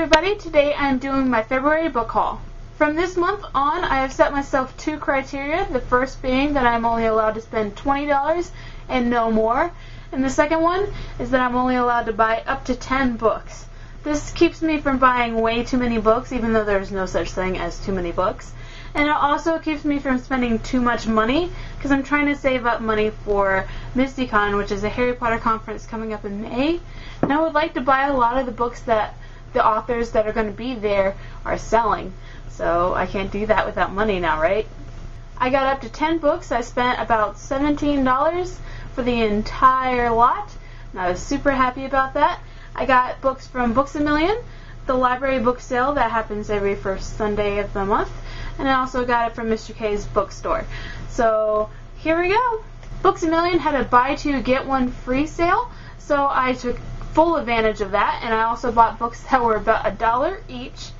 everybody, today I'm doing my February book haul. From this month on, I have set myself two criteria, the first being that I'm only allowed to spend $20 and no more, and the second one is that I'm only allowed to buy up to 10 books. This keeps me from buying way too many books, even though there's no such thing as too many books. And it also keeps me from spending too much money, because I'm trying to save up money for MystiCon, which is a Harry Potter conference coming up in May. And I would like to buy a lot of the books that the authors that are going to be there are selling. So I can't do that without money now, right? I got up to 10 books. I spent about $17 for the entire lot, and I was super happy about that. I got books from Books A Million, the library book sale that happens every first Sunday of the month, and I also got it from Mr. K's bookstore. So here we go. Books A Million had a buy two get one free sale, so I took full advantage of that, and I also bought books that were about a dollar each,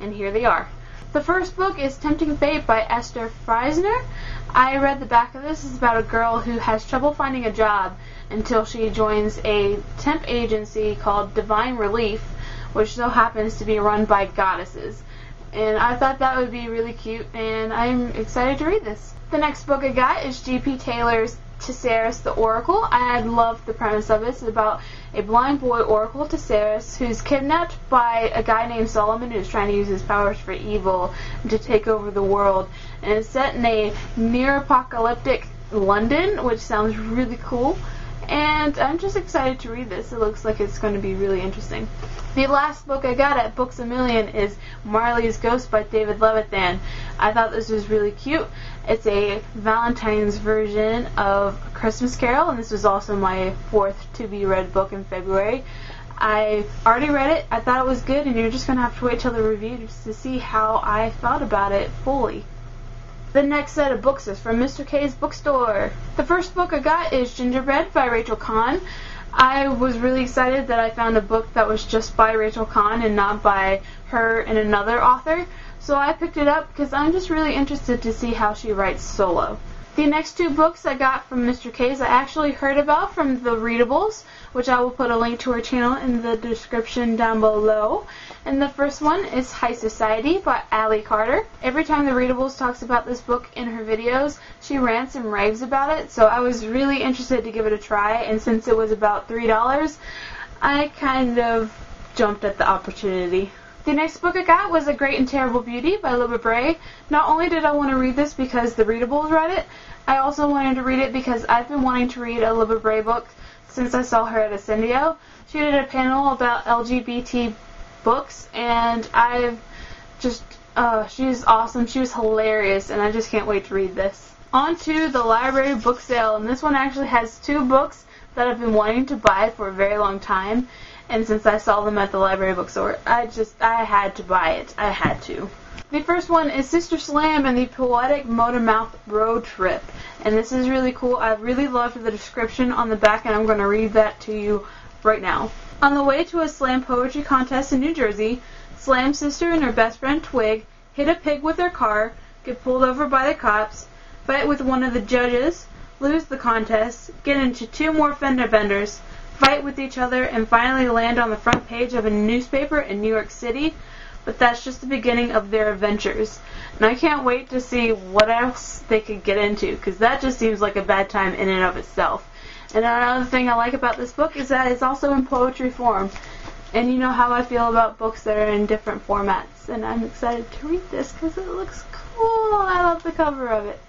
and here they are. The first book is Tempting Fate by Esther Friesner. I read the back of this. It's about a girl who has trouble finding a job until she joins a temp agency called Divine Relief, which so happens to be run by goddesses. And I thought that would be really cute, and I'm excited to read this. The next book I got is G.P. Taylor's Tersias the Oracle. I love the premise of it. It's about a blind boy, Oracle Tersias, who's kidnapped by a guy named Solomon who's trying to use his powers for evil to take over the world. And it's set in a near apocalyptic London, which sounds really cool and I'm just excited to read this. It looks like it's going to be really interesting. The last book I got at Books A Million is Marly's Ghost by David Levithan. I thought this was really cute. It's a Valentine's version of Christmas Carol, and this was also my fourth to be read book in February. I already read it. I thought it was good, and you're just going to have to wait till the review to see how I thought about it fully. The next set of books is from Mr. K's bookstore. The first book I got is Gingerbread by Rachel Cohn. I was really excited that I found a book that was just by Rachel Cohn and not by her and another author. So I picked it up because I'm just really interested to see how she writes solo. The next two books I got from Mr. K's I actually heard about from the Readables, which I will put a link to her channel in the description down below. And the first one is Heist Society by Ally Carter. Every time the Readables talks about this book in her videos, she rants and raves about it, so I was really interested to give it a try, and since it was about $3, I kind of jumped at the opportunity. The next book I got was A Great and Terrible Beauty by Libba Bray. Not only did I want to read this because the Readables read it, I also wanted to read it because I've been wanting to read a Libba Bray book since I saw her at Ascendio. She did a panel about LGBT books, and I've just, uh, she's awesome. She was hilarious, and I just can't wait to read this. On to the library book sale, and this one actually has two books that I've been wanting to buy for a very long time and since I saw them at the library bookstore, I just, I had to buy it. I had to. The first one is Sister Slam and the Poetic Motormouth Road Trip. And this is really cool. I really loved the description on the back, and I'm going to read that to you right now. On the way to a slam poetry contest in New Jersey, Slam's sister and her best friend Twig hit a pig with their car, get pulled over by the cops, fight with one of the judges, lose the contest, get into two more fender benders, fight with each other, and finally land on the front page of a newspaper in New York City. But that's just the beginning of their adventures. And I can't wait to see what else they could get into, because that just seems like a bad time in and of itself. And another thing I like about this book is that it's also in poetry form. And you know how I feel about books that are in different formats. And I'm excited to read this because it looks cool. I love the cover of it.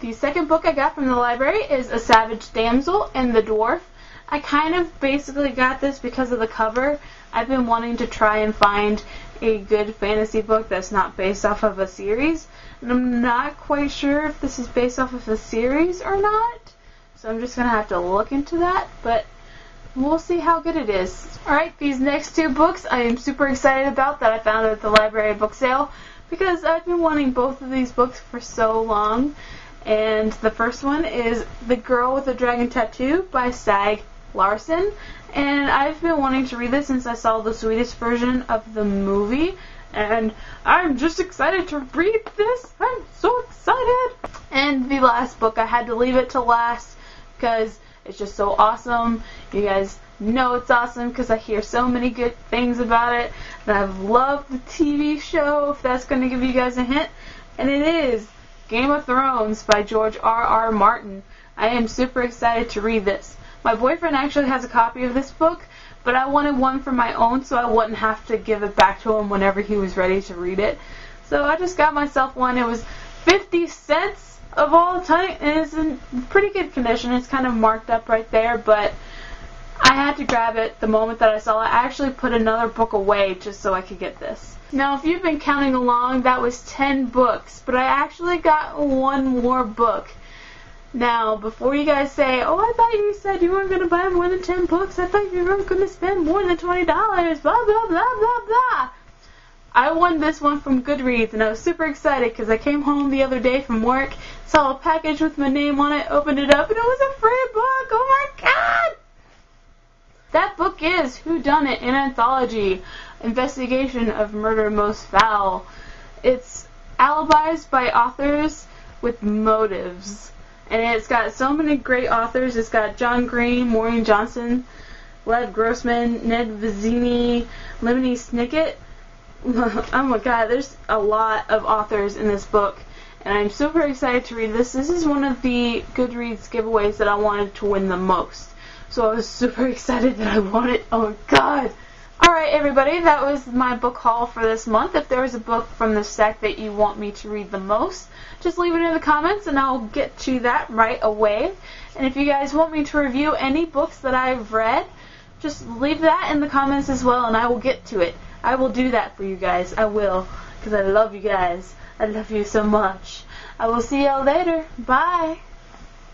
The second book I got from the library is A Savage Damsel and the Dwarf. I kind of basically got this because of the cover. I've been wanting to try and find a good fantasy book that's not based off of a series. And I'm not quite sure if this is based off of a series or not. So I'm just going to have to look into that. But we'll see how good it is. Alright, these next two books I am super excited about that I found at the library book sale because I've been wanting both of these books for so long. And the first one is The Girl with the Dragon Tattoo by Stieg Larsson. And I've been wanting to read this since I saw the Swedish version of the movie. And I'm just excited to read this. I'm so excited. And the last book, I had to leave it to last because it's just so awesome. You guys know it's awesome because I hear so many good things about it. and I've loved the TV show, if that's going to give you guys a hint, and it is Game of Thrones by George R. R. Martin. I am super excited to read this. My boyfriend actually has a copy of this book, but I wanted one for my own so I wouldn't have to give it back to him whenever he was ready to read it. So I just got myself one. It was 50 cents of all time, and it's in pretty good condition. It's kind of marked up right there, but I had to grab it the moment that I saw it. I actually put another book away just so I could get this. Now, if you've been counting along, that was 10 books, but I actually got one more book. Now, before you guys say, oh, I thought you said you weren't going to buy more than 10 books, I thought you weren't going to spend more than $20, blah, blah, blah, blah, blah. I won this one from Goodreads, and I was super excited because I came home the other day from work, saw a package with my name on it, opened it up, and it was a free book. Oh my god! That book is Who Done It, an anthology, investigation of murder most foul. It's alibis by authors with motives. And it's got so many great authors. It's got John Green, Maureen Johnson, Lev Grossman, Ned Vizzini, Lemony Snicket. oh my god, there's a lot of authors in this book. And I'm super excited to read this. This is one of the Goodreads giveaways that I wanted to win the most. So I was super excited that I won it. Oh my god! Alright everybody, that was my book haul for this month. If there was a book from the stack that you want me to read the most, just leave it in the comments and I'll get to that right away. And if you guys want me to review any books that I've read, just leave that in the comments as well and I will get to it. I will do that for you guys. I will. Because I love you guys. I love you so much. I will see y'all later. Bye.